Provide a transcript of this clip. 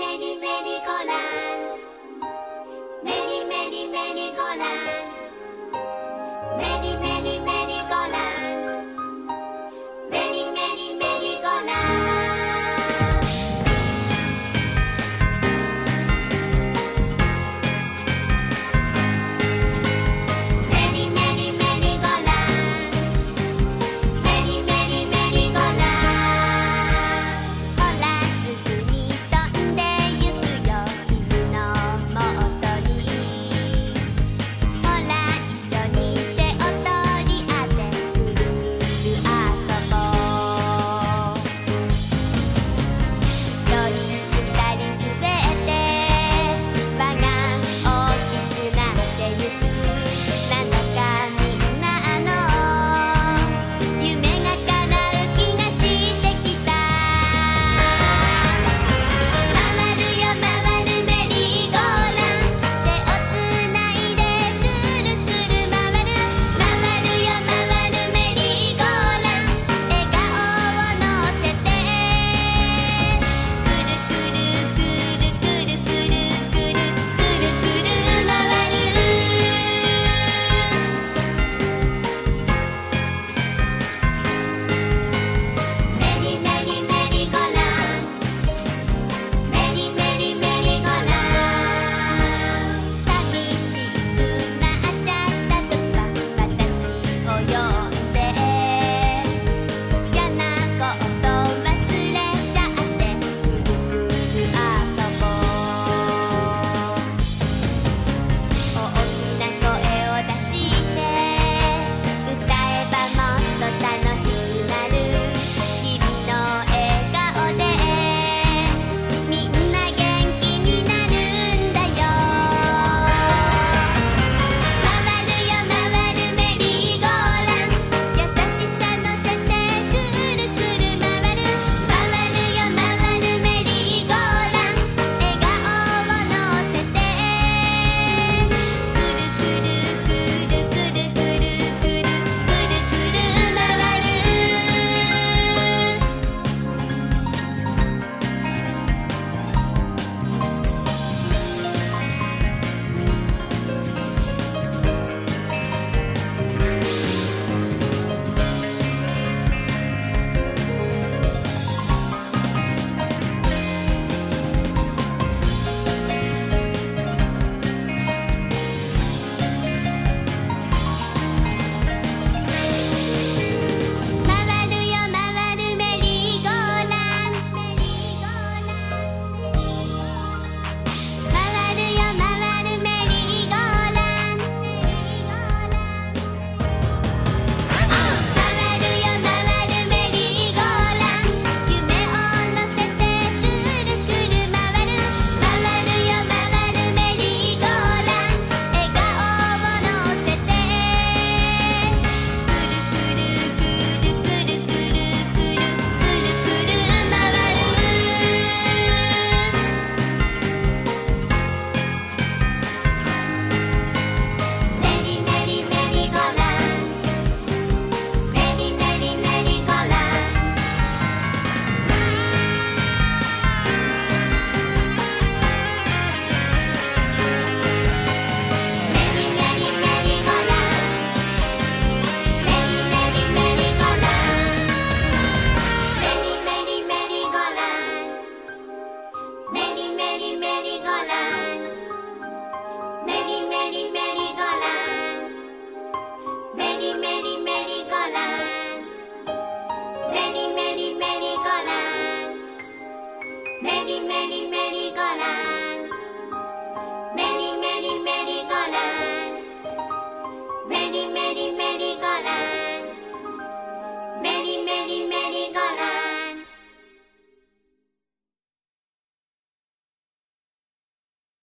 メリメリコラ